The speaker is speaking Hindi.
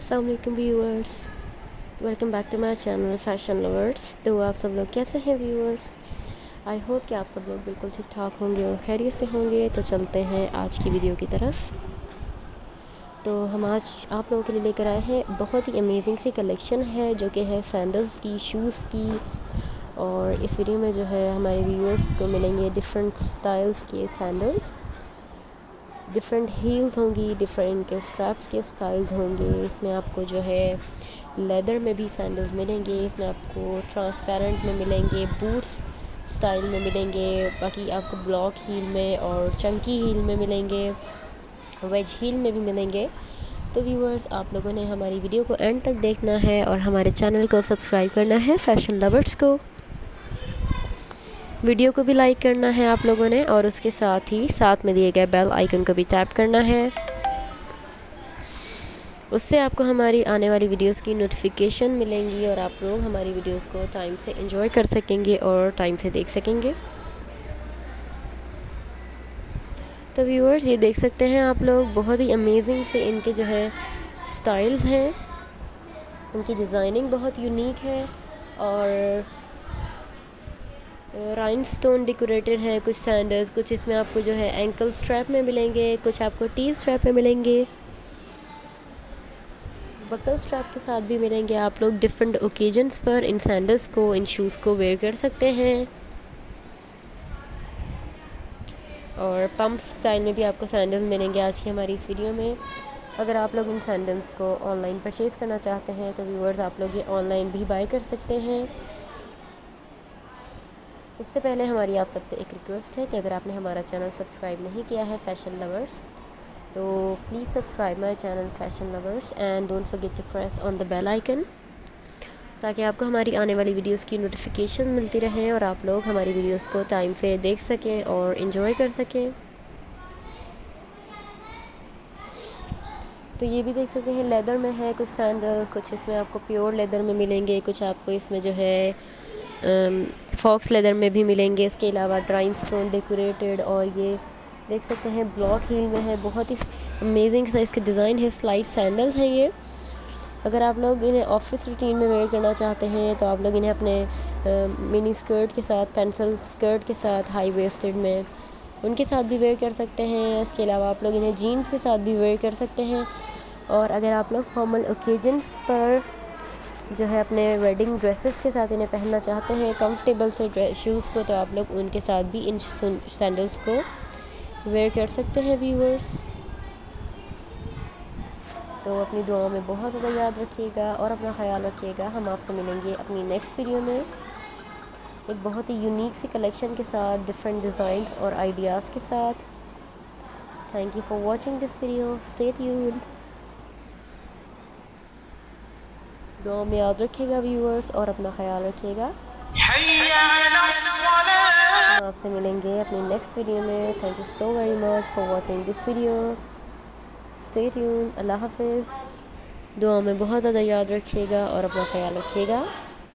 वालेकुम viewers welcome back to my channel fashion lovers तो आप सब लोग कैसे हैं व्यूअर्स आई होप कि आप सब लोग बिल्कुल ठीक ठाक होंगे और खैरियत से होंगे। तो चलते हैं आज की वीडियो की तरफ़। तो हम आज आप लोगों के लिए लेकर आए हैं बहुत ही अमेजिंग सी कलेक्शन है, जो कि है सैंडल्स की शूज़ की। और इस वीडियो में जो है हमारे व्यूअर्स को मिलेंगे डिफरेंट स्टाइल्स के सैंडल्स डिफरेंट हील्स होंगी डिफरेंट के स्ट्रैप्स के स्टाइल्स होंगे, इसमें आपको जो है लेदर में भी सैंडल्स मिलेंगे, इसमें आपको ट्रांसपेरेंट में मिलेंगे बूट्स स्टाइल में मिलेंगे, बाकी आपको ब्लॉक हील में और चंकी हील में मिलेंगे वेज हील में भी मिलेंगे। तो व्यूअर्स आप लोगों ने हमारी वीडियो को एंड तक देखना है और हमारे चैनल को सब्सक्राइब करना है फ़ैशन लवर्स को। वीडियो को भी लाइक करना है आप लोगों ने और उसके साथ ही साथ में दिए गए बेल आइकन को भी टैप करना है। उससे आपको हमारी आने वाली वीडियोस की नोटिफिकेशन मिलेंगी और आप लोग हमारी वीडियोस को टाइम से एंजॉय कर सकेंगे और टाइम से देख सकेंगे। तो व्यूअर्स ये देख सकते हैं आप लोग, बहुत ही अमेजिंग से इनके जो है स्टाइल्स हैं। उनकी डिज़ाइनिंग बहुत यूनिक है और राइन स्टोन डेकोरेटेड है, कुछ सैंडल्स कुछ इसमें आपको जो है एंकल स्ट्रैप में मिलेंगे, कुछ आपको टी स्ट्रैप में मिलेंगे। बकल स्ट्रैप के साथ भी मिलेंगे आप लोग डिफरेंट ओकेजन्स पर, इन सैंडल्स को, इन शूज़ को वेयर कर सकते हैं। और पम्प स्टाइल में भी आपको सैंडल्स मिलेंगे आज की हमारी इस वीडियो में। अगर आप लोग इन सैंडल्स को ऑनलाइन परचेज़ करना चाहते हैं तो व्यूअर्स आप लोग ये ऑनलाइन भी बाय कर सकते हैं। इससे पहले हमारी आप सबसे एक रिक्वेस्ट है कि अगर आपने हमारा चैनल सब्सक्राइब नहीं किया है फ़ैशन लवर्स तो please subscribe my channel fashion lovers and don't forget to press on the bell icon ताकि आपको हमारी आने वाली वीडियोस की नोटिफिकेशन मिलती रहे और आप लोग हमारी वीडियोस को टाइम से देख सकें और इन्जॉय कर सकें। तो ये भी देख सकते हैं लेदर में है कुछ सैंडल कुछ इसमें आपको प्योर लेदर में मिलेंगे, कुछ आपको इसमें जो है फॉक्स लेदर में भी मिलेंगे। इसके अलावा ड्राइंग स्टोन डेकोरेटेड और ये देख सकते हैं ब्लॉक हील में है। बहुत ही अमेजिंग सा इसके डिज़ाइन है। स्लाइड सैंडल्स हैं ये। अगर आप लोग इन्हें ऑफ़िस रूटीन में वेयर करना चाहते हैं तो आप लोग इन्हें अपने मिनी स्कर्ट के साथ पेंसिल स्कर्ट के साथ हाई वेस्टेड में उनके साथ भी वेयर कर सकते हैं। इसके अलावा आप लोग इन्हें जीन्स के साथ भी वेयर कर सकते हैं। और अगर आप लोग फॉर्मल ओकेजन्स पर जो है अपने वेडिंग ड्रेसेस के साथ इन्हें पहनना चाहते हैं कंफर्टेबल से शूज़ को तो आप लोग उनके साथ भी इन सैंडल्स को वेयर कर सकते हैं व्यूवर्स तो अपनी दुआओं में बहुत ज़्यादा याद रखिएगा और अपना ख्याल रखिएगा। हम आपसे मिलेंगे अपनी नेक्स्ट वीडियो में। एक बहुत ही यूनिक सी कलेक्शन के साथ डिफरेंट डिज़ाइंस और आइडियाज़ के साथ। Thank you for watching this video stay tuned दुआ में याद रखिएगा व्यूअर्स और अपना ख्याल रखिएगा आपसे मिलेंगे अपनी नेक्स्ट वीडियो में thank you so very much for watching this video stay tune अल्लाह हाफिज़ दुआ में बहुत ज़्यादा याद रखिएगा और अपना ख्याल रखिएगा